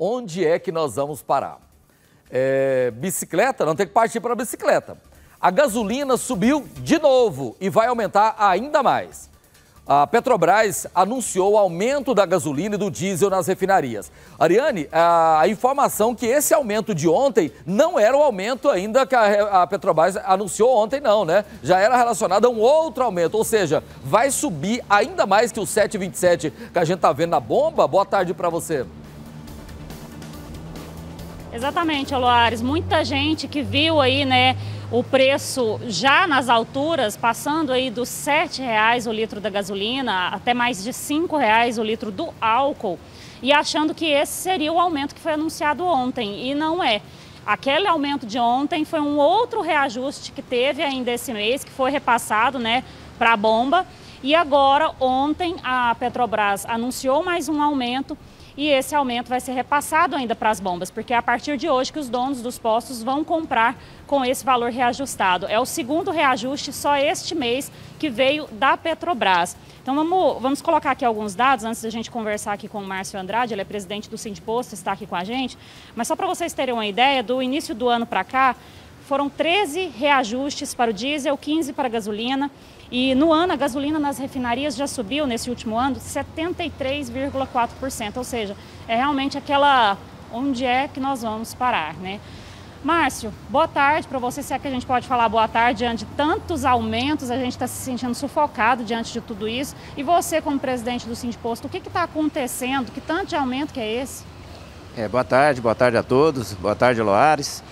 onde é que nós vamos parar? É, bicicleta, não tem que partir para a bicicleta. A gasolina subiu de novo e vai aumentar ainda mais. A Petrobras anunciou o aumento da gasolina e do diesel nas refinarias. Ariane, a, informação que esse aumento de ontem não era o aumento ainda que a, Petrobras anunciou ontem, não, né? Já era relacionado a um outro aumento, ou seja, vai subir ainda mais que o 7,27 que a gente está vendo na bomba. Boa tarde para você. Exatamente, Aloares. Muita gente que viu aí, né, o preço já nas alturas, passando aí dos R$ reais o litro da gasolina até mais de R$ reais o litro do álcool, e achando que esse seria o aumento que foi anunciado ontem, e não é. Aquele aumento de ontem foi um outro reajuste que teve ainda esse mês, que foi repassado, né, para a bomba. E agora, ontem, a Petrobras anunciou mais um aumento e esse aumento vai ser repassado ainda para as bombas, porque é a partir de hoje que os donos dos postos vão comprar com esse valor reajustado. É o segundo reajuste só este mês que veio da Petrobras. Então vamos, vamos colocar aqui alguns dados antes da gente conversar aqui com o Márcio Andrade, ele é presidente do Sindposto, está aqui com a gente. Mas só para vocês terem uma ideia, do início do ano para cá, foram 13 reajustes para o diesel, 15 para a gasolina. E no ano, a gasolina nas refinarias já subiu, nesse último ano, 73,4%. Ou seja, é realmente aquela onde é que nós vamos parar, né? Márcio, boa tarde para você. Se é que a gente pode falar boa tarde diante de tantos aumentos, a gente está se sentindo sufocado diante de tudo isso. E você, como presidente do Sindposto, o que está acontecendo? Que tanto de aumento que é esse? É, boa tarde, boa tarde a todos. Boa tarde, Loares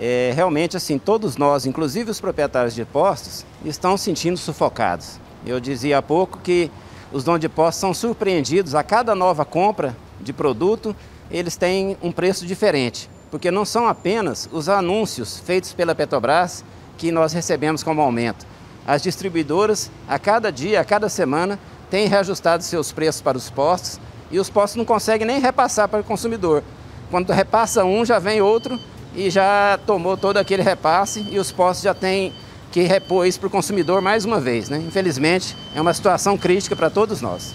é, realmente assim, todos nós, inclusive os proprietários de postos, estão sentindo sufocados. Eu dizia há pouco que os donos de postos são surpreendidos a cada nova compra de produto, eles têm um preço diferente, porque não são apenas os anúncios feitos pela Petrobras que nós recebemos como aumento. As distribuidoras, a cada dia, a cada semana, têm reajustado seus preços para os postos e os postos não conseguem nem repassar para o consumidor. Quando repassa um, já vem outro e já tomou todo aquele repasse e os postos já têm que repor isso para o consumidor mais uma vez. Né? Infelizmente, é uma situação crítica para todos nós.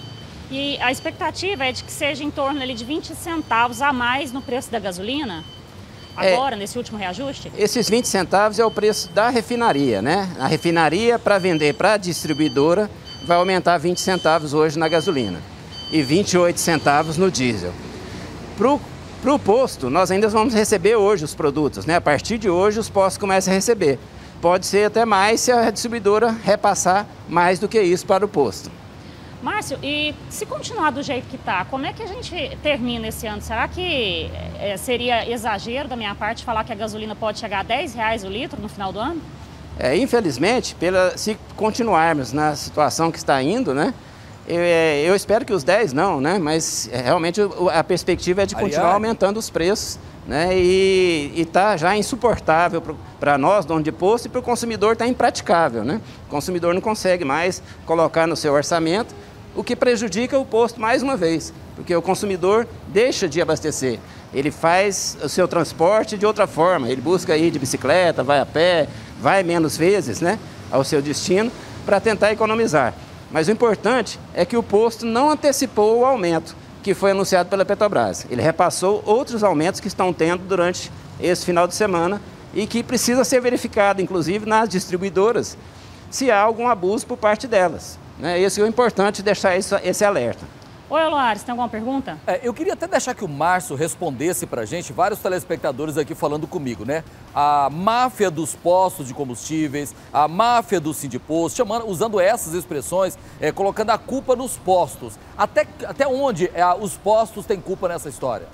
E a expectativa é de que seja em torno ali, de 20 centavos a mais no preço da gasolina? É. Agora, é, nesse último reajuste? Esses 20 centavos é o preço da refinaria, né? A refinaria, para vender para a distribuidora, vai aumentar 20 centavos hoje na gasolina e 28 centavos no diesel. Para o para o posto, nós ainda vamos receber hoje os produtos, né? A partir de hoje os postos começam a receber. Pode ser até mais se a distribuidora repassar mais do que isso para o posto. Márcio, e se continuar do jeito que está, como é que a gente termina esse ano? Será que é, seria exagero da minha parte falar que a gasolina pode chegar a 10 reais o litro no final do ano? É, infelizmente, pela, se continuarmos na situação que está indo, né? Eu, é, eu, espero que os 10 não, né? Mas é, realmente a perspectiva é de continuar aumentando os preços, né? E está já insuportável para nós, dono de posto, e para o consumidor está impraticável, né? O consumidor não consegue mais colocar no seu orçamento, o que prejudica o posto mais uma vez, porque o consumidor deixa de abastecer. Ele faz o seu transporte de outra forma, ele busca ir de bicicleta, vai a pé, vai menos vezes, né? Ao seu destino, para tentar economizar. Mas o importante é que o posto não antecipou o aumento que foi anunciado pela Petrobras. Ele repassou outros aumentos que estão tendo durante esse final de semana e que precisa ser verificado, inclusive nas distribuidoras, se há algum abuso por parte delas. Né? Esse é o importante deixar esse alerta. Oi, Aloares, tem alguma pergunta? É, eu queria até deixar que o Márcio respondesse pra gente, vários telespectadores aqui falando comigo, né? A máfia dos postos de combustíveis, a máfia do Sindiposto, chamando, usando essas expressões, é, colocando a culpa nos postos. Até, até onde é, os postos têm culpa nessa história?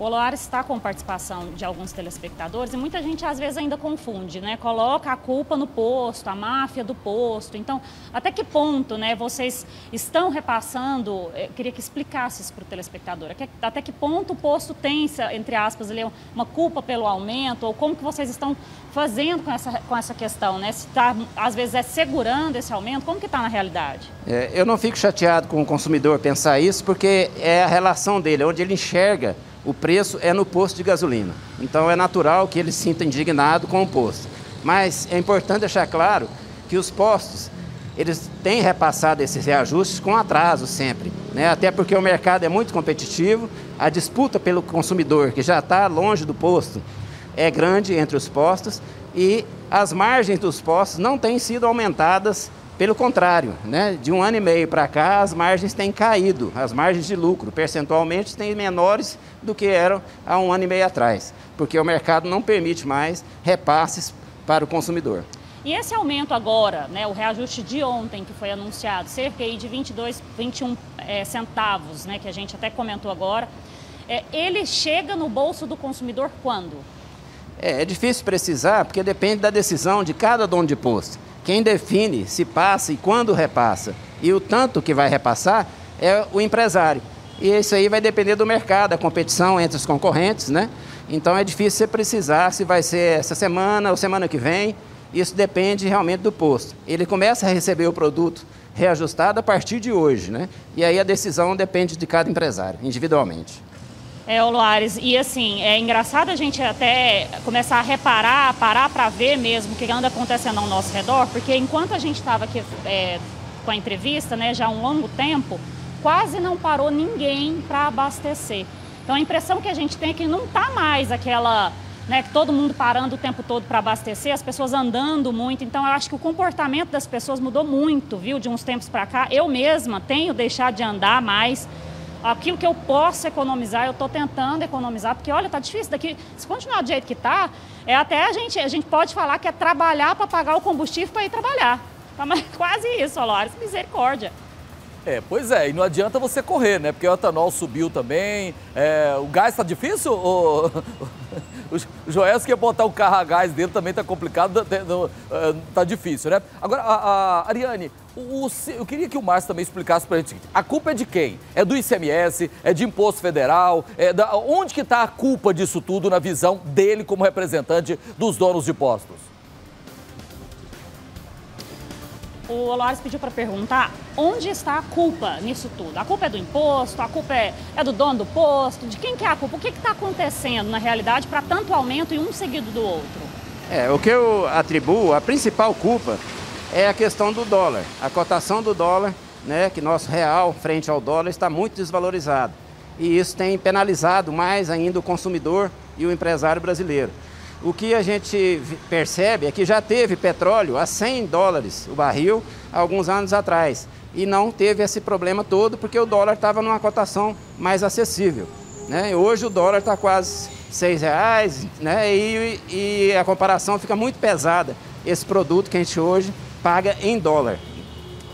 O Oloar está com participação de alguns telespectadores e muita gente às vezes ainda confunde, né? Coloca a culpa no posto, a máfia do posto. Então, até que ponto, né, vocês estão repassando? Eh, queria que explicasse isso para o telespectador. Até que ponto o posto tem, entre aspas, uma culpa pelo aumento? Ou como que vocês estão fazendo com essa, com essa questão, né? Se está, às vezes, é segurando esse aumento, como que está na realidade? É, eu não fico chateado com o consumidor pensar isso, porque é a relação dele, onde ele enxerga o preço é no posto de gasolina. Então é natural que ele sinta indignado com o posto. Mas é importante deixar claro que os postos, eles têm repassado esses reajustes com atraso sempre. né? até porque o mercado é muito competitivo, a disputa pelo consumidor, que já está longe do posto, é grande entre os postos e as margens dos postos não têm sido aumentadas, pelo contrário, né? de um ano e meio para cá as margens têm caído, as margens de lucro percentualmente têm menores do que eram há um ano e meio atrás, porque o mercado não permite mais repasses para o consumidor. E esse aumento agora, né, o reajuste de ontem que foi anunciado, cerca de 22, 21 é, centavos, né, que a gente até comentou agora, é, ele chega no bolso do consumidor quando? É, é difícil precisar, porque depende da decisão de cada dono de posto. Quem define se passa e quando repassa e o tanto que vai repassar é o empresário. E isso aí vai depender do mercado, da competição entre os concorrentes, né? Então é difícil você precisar se vai ser essa semana ou semana que vem. Isso depende realmente do posto. Ele começa a receber o produto reajustado a partir de hoje, né? E aí a decisão depende de cada empresário, individualmente. É, Loares, e assim, é engraçado a gente até começar a reparar, parar para ver mesmo o que anda acontecendo ao nosso redor, porque enquanto a gente estava aqui é, com a entrevista, né, já há um longo tempo, quase não parou ninguém para abastecer. Então a impressão que a gente tem é que não está mais aquela né, que todo mundo parando o tempo todo para abastecer, as pessoas andando muito. Então, eu acho que o comportamento das pessoas mudou muito, viu, de uns tempos para cá. Eu mesma tenho deixado de andar mais. Aquilo que eu posso economizar, eu estou tentando economizar, porque olha, tá difícil daqui. Se continuar do jeito que está, é até a gente, a gente pode falar que é trabalhar para pagar o combustível para ir trabalhar. Tá, mas quase isso, Olores, misericórdia. É, pois é, e não adianta você correr, né? Porque o etanol subiu também. É, o gás está difícil? O Joés que ia botar o carro a gás dele também tá complicado, é, tá difícil, né? Agora, a, a Ariane, o, o, eu queria que o Márcio também explicasse pra gente. A culpa é de quem? É do ICMS? É de imposto federal? É da, onde que tá a culpa disso tudo na visão dele como representante dos donos de postos? O Oloares pediu para perguntar onde está a culpa nisso tudo. A culpa é do imposto, a culpa é, é do dono do posto, de quem que é a culpa? O que está acontecendo na realidade para tanto aumento e um seguido do outro? É, o que eu atribuo, a principal culpa é a questão do dólar. A cotação do dólar, né, que nosso real frente ao dólar está muito desvalorizado. E isso tem penalizado mais ainda o consumidor e o empresário brasileiro. O que a gente percebe é que já teve petróleo a 100 dólares o barril alguns anos atrás e não teve esse problema todo porque o dólar estava numa cotação mais acessível. Né? Hoje o dólar está quase seis reais né? E, e a comparação fica muito pesada. Esse produto que a gente hoje paga em dólar.